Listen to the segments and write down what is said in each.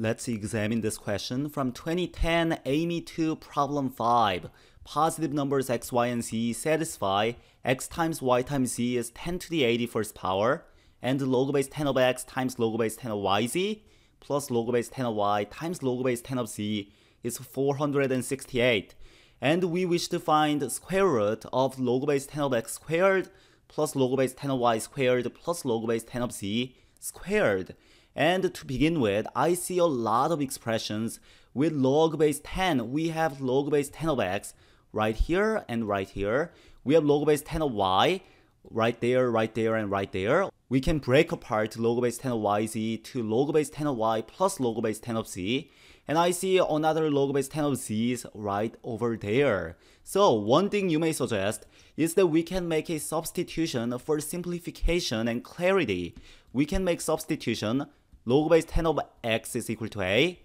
Let's examine this question from 2010 AIME 2 problem 5. Positive numbers x, y, and z satisfy. X times y times z is 10 to the 81st power. And log base 10 of x times log base 10 of yz plus log base 10 of y times log base 10 of z is 468 and we wish to find square root of log base 10 of x squared plus log base 10 of y squared plus log base 10 of z squared and to begin with, I see a lot of expressions with log base 10. We have log base 10 of x right here and right here. We have log base 10 of y right there, right there, and right there. We can break apart log base 10 of yz to log base 10 of y plus log base 10 of z. And I see another log base 10 of z's right over there. So one thing you may suggest is that we can make a substitution for simplification and clarity. We can make substitution log base 10 of x is equal to a,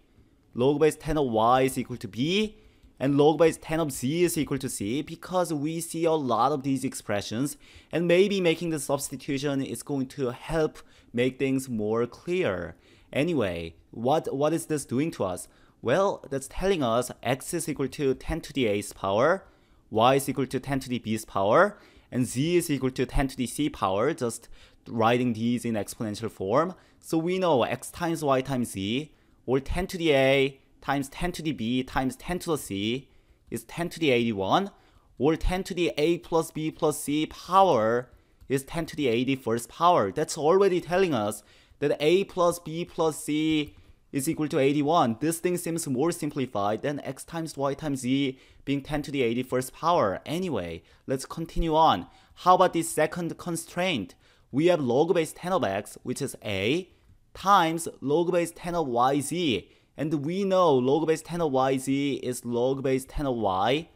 log base 10 of y is equal to b, and log base 10 of z is equal to c because we see a lot of these expressions and maybe making the substitution is going to help make things more clear. Anyway, what, what is this doing to us? Well, that's telling us x is equal to 10 to the a's power, y is equal to 10 to the b's power, and z is equal to 10 to the c power, just writing these in exponential form. So we know x times y times z, or 10 to the a times 10 to the b times 10 to the c is 10 to the 81, or 10 to the a plus b plus c power is 10 to the 81st power. That's already telling us that a plus b plus c is equal to 81. This thing seems more simplified than x times y times z being 10 to the 81st power. Anyway, let's continue on. How about this second constraint? We have log base 10 of x, which is a, times log base 10 of yz. And we know log base 10 of yz is log base 10 of y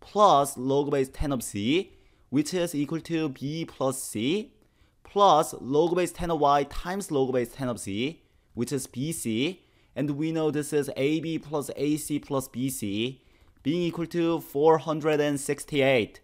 plus log base 10 of z, which is equal to b plus c, plus log base 10 of y times log base 10 of z, which is bc. And we know this is ab plus ac plus bc being equal to 468.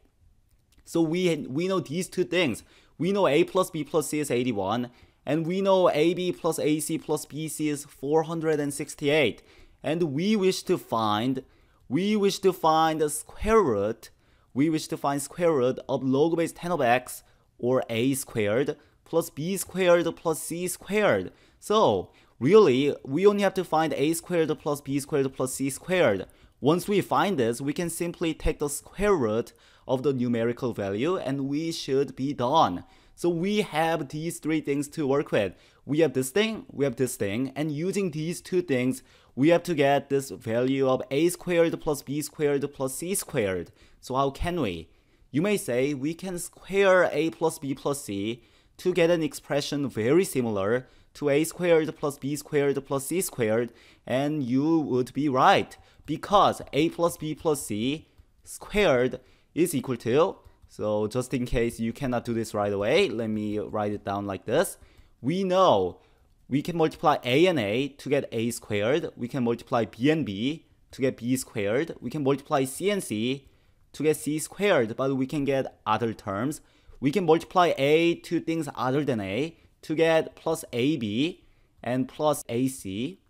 So we, we know these two things. We know a plus b plus c is 81, and we know ab plus ac plus bc is 468. And we wish to find, we wish to find the square root, we wish to find square root of log base 10 of x, or a squared, plus b squared plus c squared. So, really, we only have to find a squared plus b squared plus c squared. Once we find this, we can simply take the square root of the numerical value and we should be done. So we have these three things to work with. We have this thing, we have this thing, and using these two things, we have to get this value of a squared plus b squared plus c squared. So how can we? You may say we can square a plus b plus c to get an expression very similar to a squared plus b squared plus c squared, and you would be right because a plus b plus c squared is equal to, so just in case you cannot do this right away, let me write it down like this. We know we can multiply a and a to get a squared. We can multiply b and b to get b squared. We can multiply c and c to get c squared, but we can get other terms. We can multiply a to things other than a to get plus ab and plus ac.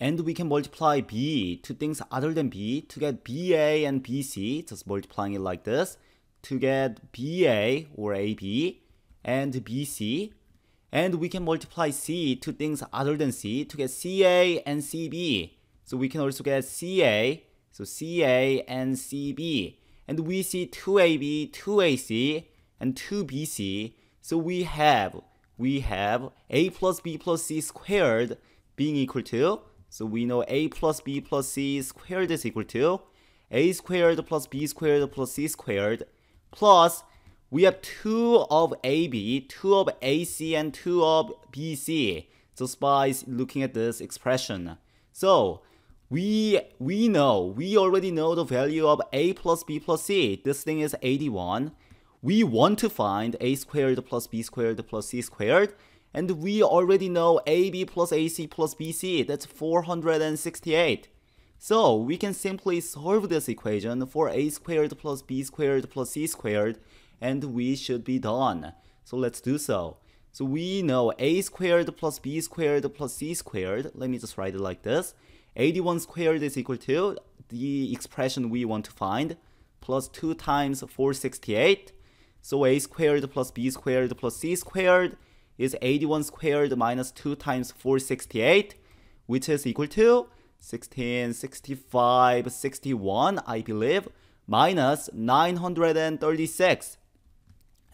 And we can multiply b to things other than b to get ba and bc, just multiplying it like this, to get ba or ab and bc. And we can multiply c to things other than c to get ca and cb. So we can also get ca, so ca and cb. And we see 2ab, 2ac, and 2bc. So we have we have a plus b plus c squared being equal to so we know a plus b plus c squared is equal to a squared plus b squared plus c squared plus we have 2 of AB, 2 of AC, and 2 of BC just by looking at this expression. So we we know, we already know the value of A plus B plus C. This thing is 81. We want to find A squared plus B squared plus C squared. And we already know AB plus AC plus BC, that's 468. So we can simply solve this equation for a squared plus b squared plus c squared and we should be done. So let's do so. So we know a squared plus b squared plus c squared. Let me just write it like this. 81 squared is equal to the expression we want to find plus 2 times 468. So a squared plus b squared plus c squared is 81 squared minus 2 times 468, which is equal to 16, 65, 61, I believe, minus 936.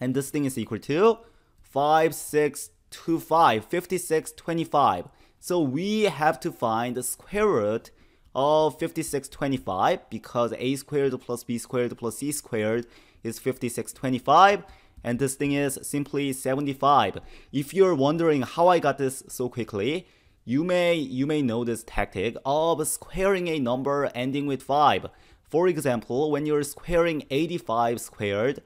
And this thing is equal to 5, 6, 2, 5, 56, 25. So we have to find the square root of 5625 because a squared plus b squared plus c squared is 5625 and this thing is simply 75. If you're wondering how I got this so quickly, you may you may know this tactic of squaring a number ending with 5. For example, when you're squaring 85 squared,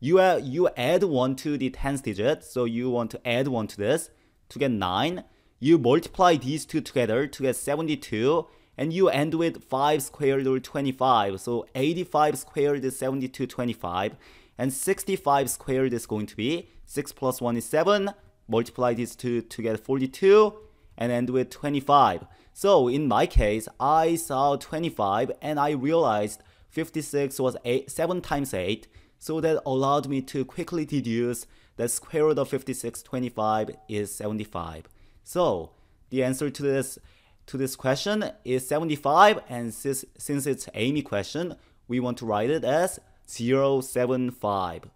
you, uh, you add 1 to the tens digit, so you want to add 1 to this to get 9. You multiply these two together to get 72, and you end with 5 squared or 25. So 85 squared is 7225, and 65 squared is going to be 6 plus 1 is 7. Multiply these two to get 42, and end with 25. So in my case, I saw 25 and I realized 56 was eight, 7 times 8, so that allowed me to quickly deduce that square root of 5625 is 75. So the answer to this to this question is 75 and since, since it's AIME question, we want to write it as 075.